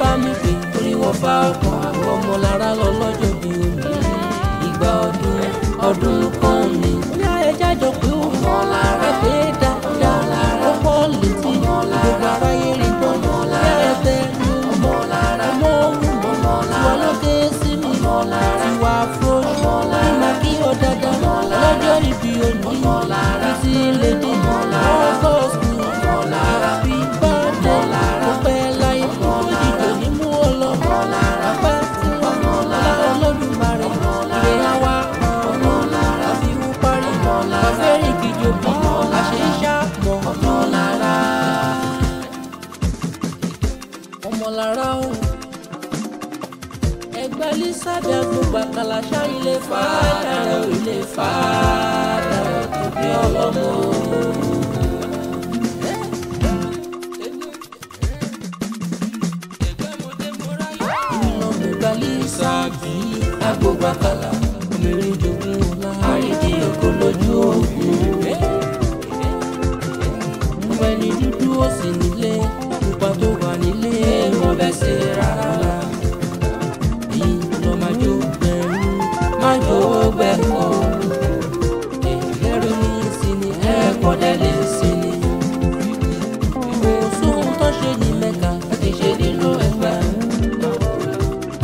bá mi pè torí wọ́n bá ọkàn àwọn ọmọ lára lọ lọ́jọ́ bí omi ìgbà ọdún ọdún kan mi. bóyá ẹ jájọ pé ó mọ lára pé dáadáa lára ó pọ̀ létí gbogbo aráyé rí bọ́ọ̀lù bóyá ẹ fẹ́ lu ọmọ lára ọmọ òun ọmọ lára ìwọ ló ké sí mi ọmọ lára ìwà àfúrójú ọmọ lára ìmọ̀ kí ó dáadáa lọ́jọ́ ìbí òní ọmọ lára ìtì lè dé ọmọ lára ọgọ́sùn. ọ̀nà la ṣe ń ṣàpọ̀ ọ̀nà lára. ọmọlára òun ẹgbẹ́ lísàdá gbogbo àkàlàṣà ilé fàádà rẹ̀ ilé fàádà rẹ̀ tó bí ọlọ́mọ. ìlànà ìgbàlísà bíi agbógbàkàlà mèrè jò gbẹ kọ́ ìlérò ní ìsinmi ẹ̀kọ́ dẹ́lẹ̀ ìsinmi. ìwò sóhun tó ṣe ní mẹ́ka kì í ṣe nílò ẹgbà.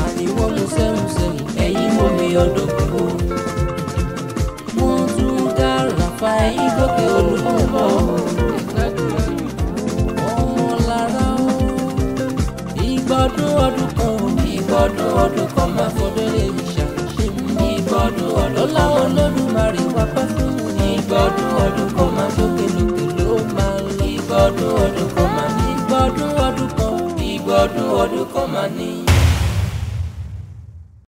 àníwọ́ mu ọdún ọdún kan máa ní.